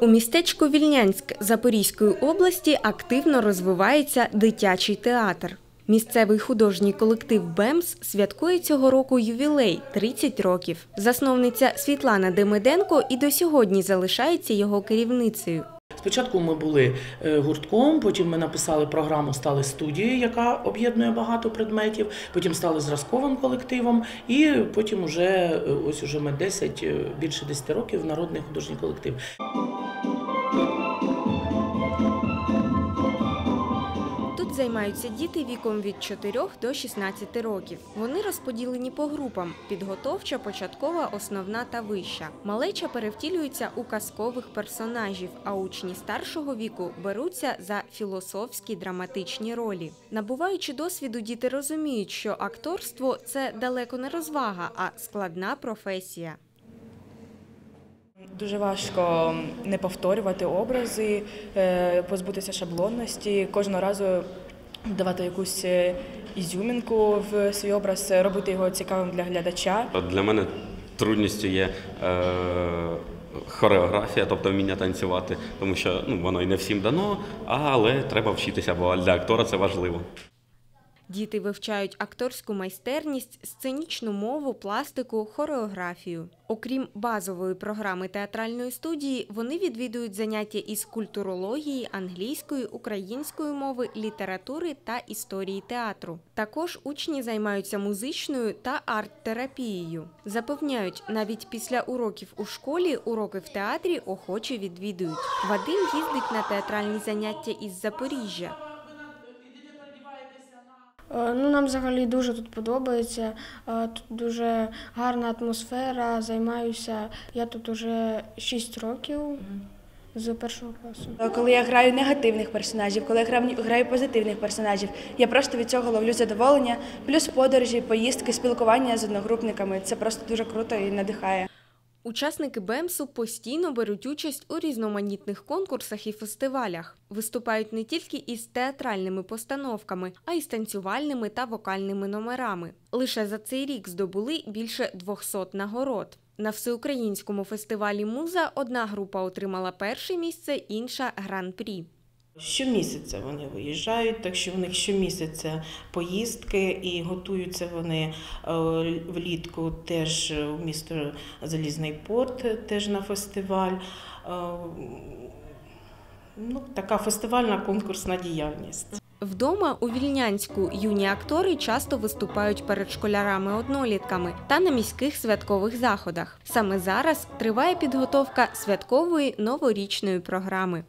У містечку Вільнянськ Запорізької області активно розвивається дитячий театр. Місцевий художній колектив БЕМС святкує цього року ювілей 30 років. Засновниця Світлана Демиденко і до сьогодні залишається його керівницею. Спочатку ми були е, гуртком, потім ми написали програму, стали студією, яка об'єднує багато предметів. Потім стали зразковим колективом, і потім уже е, ось уже ми 10, е, більше 10 років народний художній колектив. Займаються діти віком від 4 до 16 років. Вони розподілені по групам: підготовча, початкова, основна та вища. Малеча перевтілюється у казкових персонажів, а учні старшого віку беруться за філософські драматичні ролі. Набуваючи досвіду, діти розуміють, що акторство це далеко не розвага, а складна професія. Дуже важко не повторювати образи, е, позбутися шаблонності, кожного разу давати якусь е, ізюмінку в свій образ, робити його цікавим для глядача. Для мене трудністю є е, хореографія, тобто вміння танцювати, тому що ну, воно і не всім дано, але треба вчитися, бо для актора це важливо. Діти вивчають акторську майстерність, сценічну мову, пластику, хореографію. Окрім базової програми театральної студії, вони відвідують заняття із культурології, англійської, української мови, літератури та історії театру. Також учні займаються музичною та арт-терапією. Запевняють, навіть після уроків у школі уроки в театрі охоче відвідують. Вадим їздить на театральні заняття із Запоріжжя. Е, Ну, нам взагалі дуже тут подобається. Е, Тут дуже гарна атмосфера. Займаюся. Я тут уже 6 років з першого класу. Коли я граю негативних персонажів, коли я граю- граю позитивних персонажів, я просто від цього ловлю задоволення. Плюс подорожі, поїздки, спілкування з одногрупниками. Це просто дуже круто і надихає. Учасники БЕМСу постійно беруть участь у різноманітних конкурсах і фестивалях. Виступають не тільки із театральними постановками, а й з танцювальними та вокальними номерами. Лише за цей рік здобули більше 200 нагород. На всеукраїнському фестивалі Муза одна група отримала перше місце, інша гран-прі. Щомісяця вони виїжджають, так що в них щомісяця поїздки і готуються вони е, влітку теж в місто Залізний порт, теж на фестиваль. Е, Ну, така фестивальна конкурсна діяльність. Вдома у Вільнянську юні актори часто виступають перед школярами-однолітками та на міських святкових заходах. Саме зараз триває підготовка святкової новорічної програми.